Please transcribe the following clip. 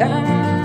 time.